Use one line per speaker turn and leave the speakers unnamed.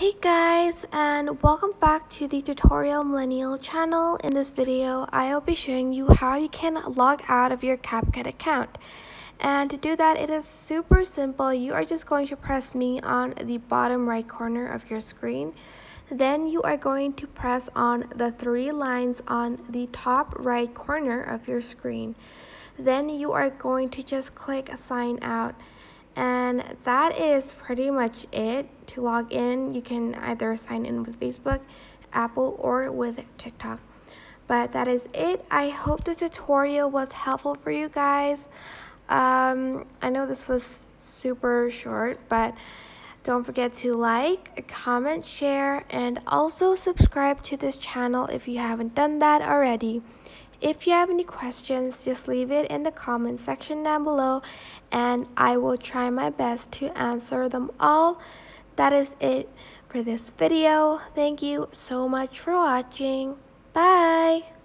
Hey guys and welcome back to the tutorial millennial channel. In this video I'll be showing you how you can log out of your CapCut account. And to do that it is super simple. You are just going to press me on the bottom right corner of your screen. Then you are going to press on the three lines on the top right corner of your screen. Then you are going to just click sign out and that is pretty much it. To log in you can either sign in with facebook apple or with tiktok. But that is it. I hope this tutorial was helpful for you guys. Um, i know this was super short but don't forget to like comment share and also subscribe to this channel if you haven't done that already if you have any questions, just leave it in the comment section down below and I will try my best to answer them all. That is it for this video. Thank you so much for watching. Bye!